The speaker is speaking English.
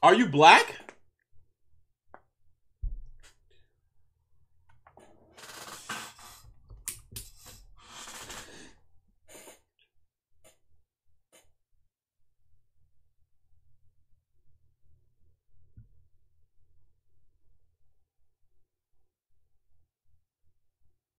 Are you black?